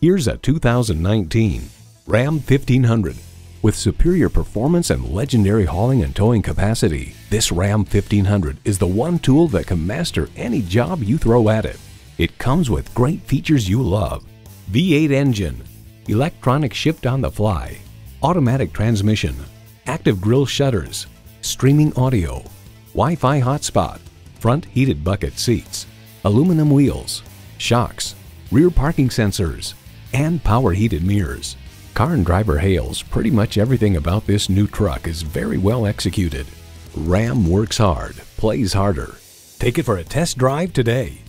Here's a 2019 Ram 1500. With superior performance and legendary hauling and towing capacity, this Ram 1500 is the one tool that can master any job you throw at it. It comes with great features you love. V8 engine, electronic shift on the fly, automatic transmission, active grille shutters, streaming audio, Wi-Fi hotspot, front heated bucket seats, aluminum wheels, shocks, rear parking sensors, and power heated mirrors. Car and Driver hails pretty much everything about this new truck is very well executed. Ram works hard, plays harder. Take it for a test drive today.